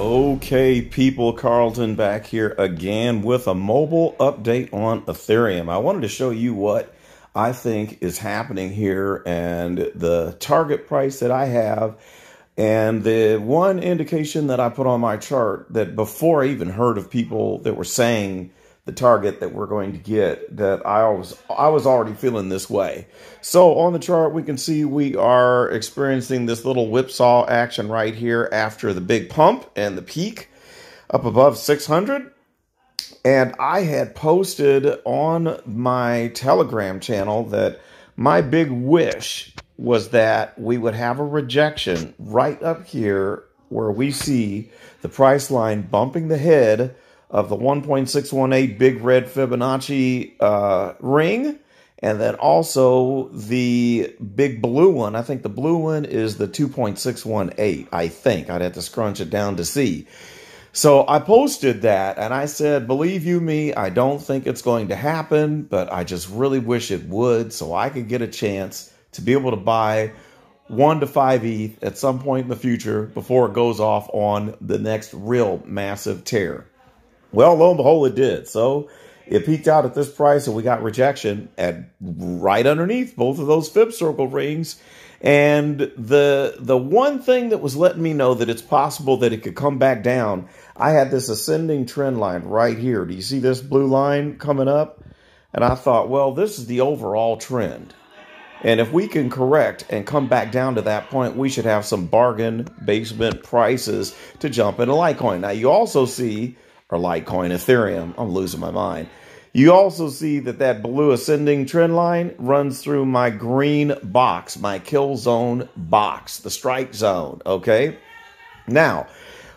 Okay, people, Carlton back here again with a mobile update on Ethereum. I wanted to show you what I think is happening here and the target price that I have. And the one indication that I put on my chart that before I even heard of people that were saying the target that we're going to get that I was I was already feeling this way. So on the chart we can see we are experiencing this little whipsaw action right here after the big pump and the peak up above 600 and I had posted on my Telegram channel that my big wish was that we would have a rejection right up here where we see the price line bumping the head of the 1.618 big red Fibonacci uh, ring. And then also the big blue one. I think the blue one is the 2.618. I think I'd have to scrunch it down to see. So I posted that and I said, believe you me, I don't think it's going to happen, but I just really wish it would so I could get a chance to be able to buy one to five ETH at some point in the future before it goes off on the next real massive tear. Well, lo and behold, it did. So it peaked out at this price and we got rejection at right underneath both of those fib circle rings. And the the one thing that was letting me know that it's possible that it could come back down, I had this ascending trend line right here. Do you see this blue line coming up? And I thought, well, this is the overall trend. And if we can correct and come back down to that point, we should have some bargain basement prices to jump into Litecoin. Now, you also see or Litecoin, Ethereum. I'm losing my mind. You also see that that blue ascending trend line runs through my green box, my kill zone box, the strike zone, okay? Now,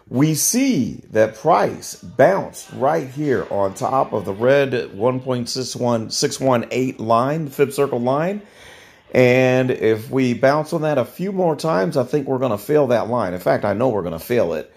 we see that price bounced right here on top of the red 1.618 line, the fib circle line. And if we bounce on that a few more times, I think we're going to fail that line. In fact, I know we're going to fail it.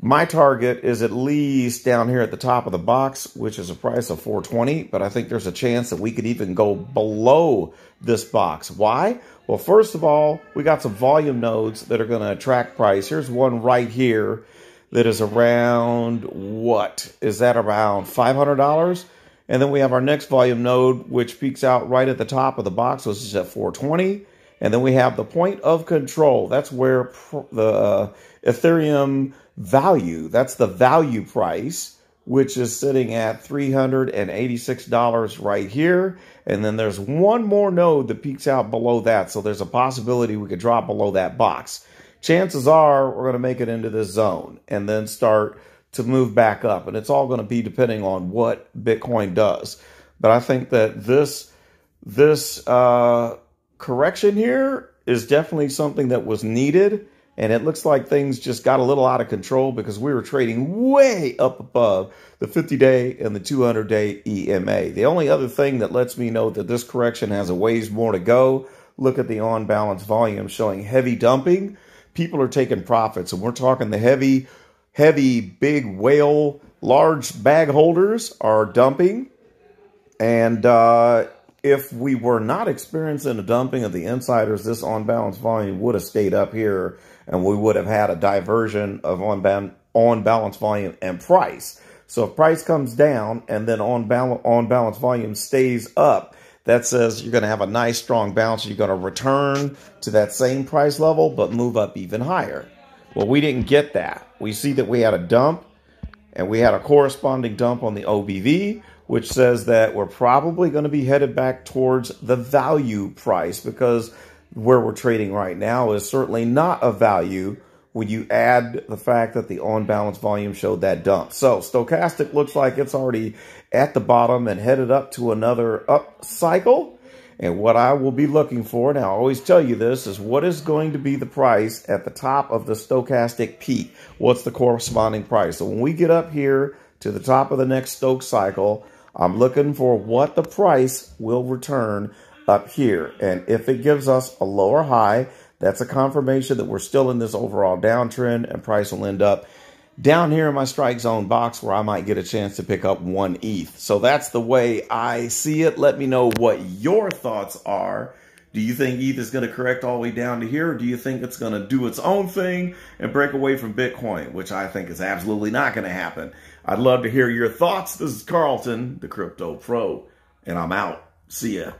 My target is at least down here at the top of the box, which is a price of 420, but I think there's a chance that we could even go below this box. Why? Well, first of all, we got some volume nodes that are going to attract price. Here's one right here that is around what? Is that around $500? And then we have our next volume node, which peaks out right at the top of the box, which is at 420. And then we have the point of control. That's where the uh, Ethereum value. That's the value price, which is sitting at $386 right here. And then there's one more node that peaks out below that. So there's a possibility we could drop below that box. Chances are we're going to make it into this zone and then start to move back up. And it's all going to be depending on what Bitcoin does. But I think that this, this uh, correction here is definitely something that was needed and it looks like things just got a little out of control because we were trading way up above the 50 day and the 200 day EMA. The only other thing that lets me know that this correction has a ways more to go, look at the on balance volume showing heavy dumping. People are taking profits, and we're talking the heavy, heavy, big whale, large bag holders are dumping. And uh, if we were not experiencing a dumping of the insiders, this on balance volume would have stayed up here and we would have had a diversion of on, on balance volume and price. So if price comes down and then on, balance, on balance volume stays up, that says you're going to have a nice strong bounce. You're going to return to that same price level, but move up even higher. Well, we didn't get that. We see that we had a dump and we had a corresponding dump on the OBV, which says that we're probably going to be headed back towards the value price because where we're trading right now is certainly not a value when you add the fact that the on balance volume showed that dump. So stochastic looks like it's already at the bottom and headed up to another up cycle. And what I will be looking for, now I always tell you this, is what is going to be the price at the top of the stochastic peak? What's the corresponding price? So when we get up here to the top of the next Stoke cycle, I'm looking for what the price will return up here. And if it gives us a lower high, that's a confirmation that we're still in this overall downtrend and price will end up down here in my strike zone box where I might get a chance to pick up one ETH. So that's the way I see it. Let me know what your thoughts are. Do you think ETH is going to correct all the way down to here? Or do you think it's going to do its own thing and break away from Bitcoin, which I think is absolutely not going to happen? I'd love to hear your thoughts. This is Carlton, the Crypto Pro, and I'm out. See ya.